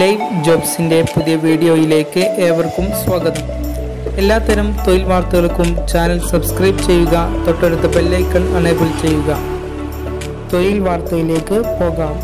Live ജോബ്സിന്റെ പുതിയ വീഡിയോയിലേക്ക് ഏവർക്കും സ്വാഗതം. എല്ലാത്തരം തൊഴിൽ വാർത്തകൾക്കും ചാനൽ സബ്സ്ക്രൈബ് ചെയ്യുക തൊട്ടടുത്ത ബെല്ലൈക്കൺ അണേബിൾ ചെയ്യുക. തൊഴിൽ വാർത്തയിലേക്ക് പോകാം.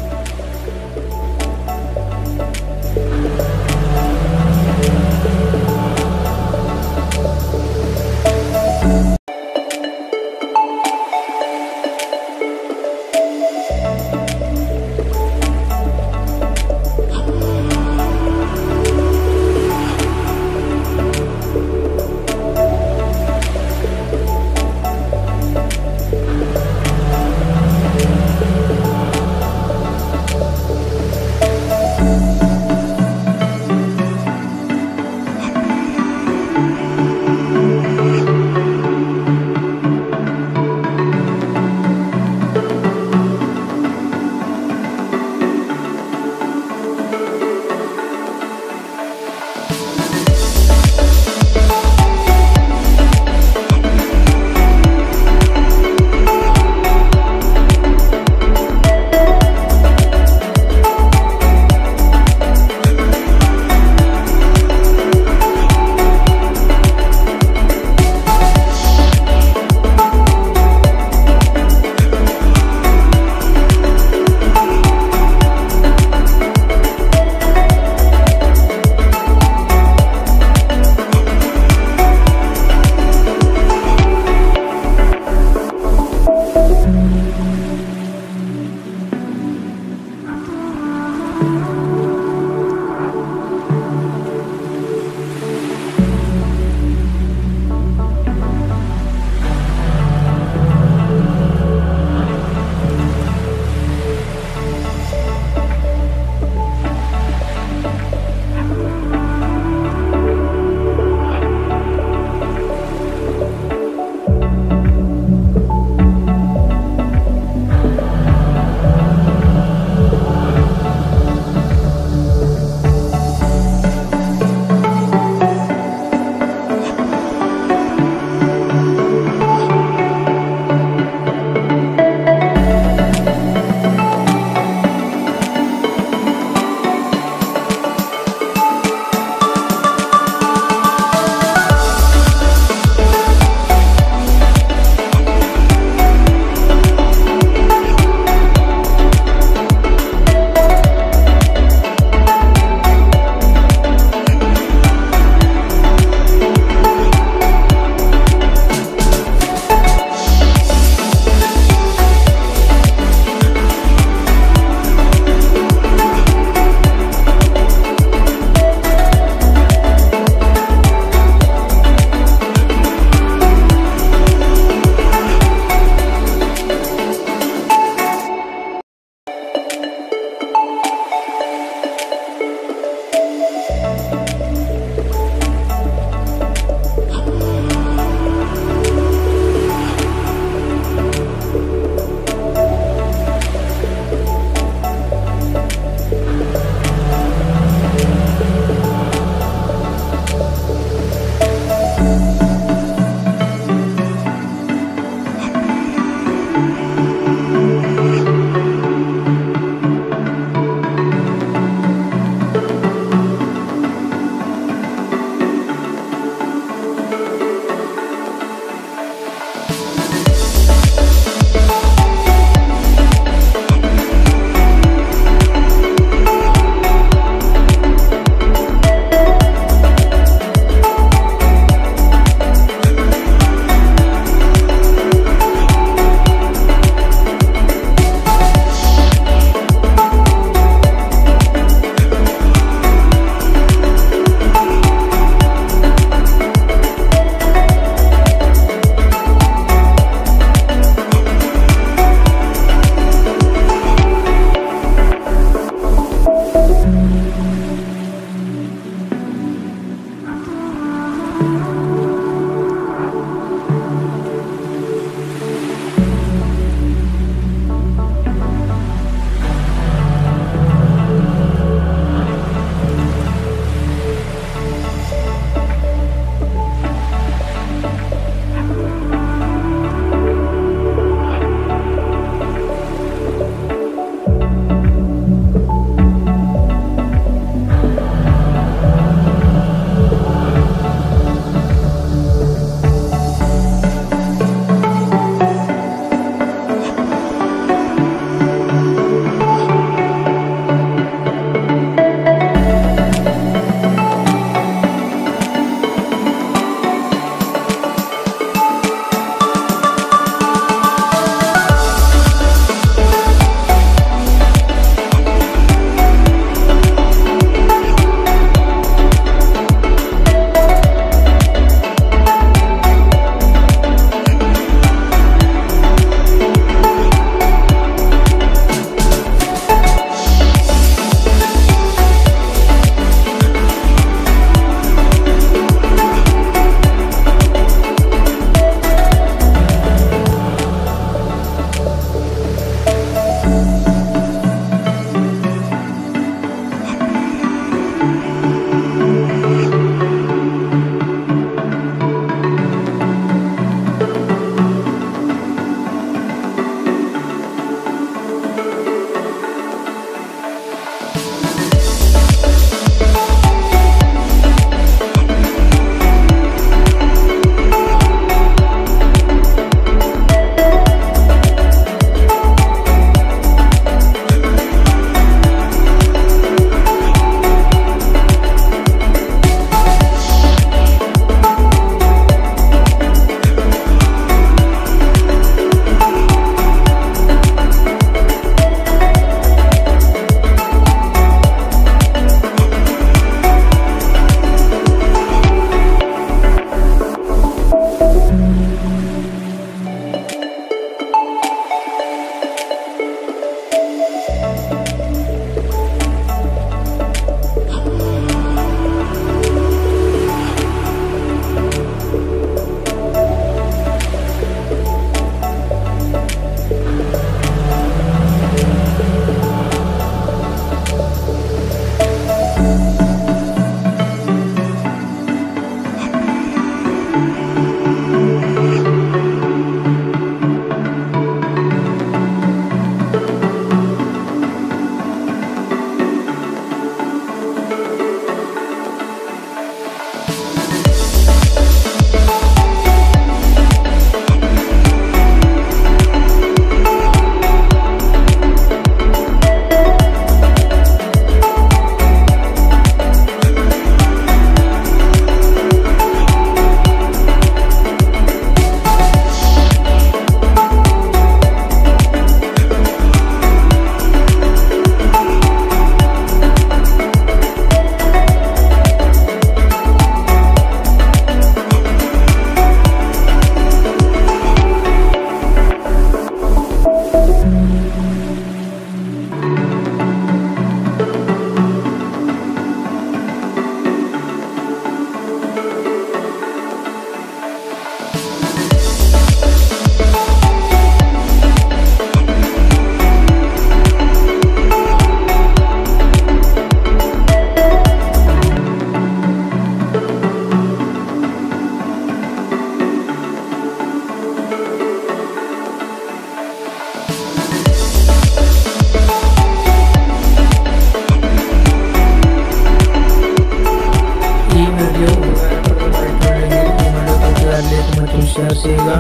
ഷെയർ ചെയ്യുക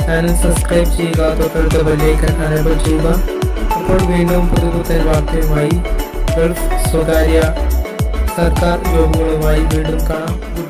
ചാനൽ സബ്സ്ക്രൈബ് ചെയ്യുക തൊട്ടടുത്ത ബെല്ലൈക്കൺ അനേബിൾ ചെയ്യുക അപ്പോൾ വീണ്ടും പുതിയ പുതിയ വാർത്തയുമായി ഗൾഫ് സ്വകാര്യ സർക്കാർ ജോബുകളുമായി വീണ്ടും കാണാം ഗുഡ്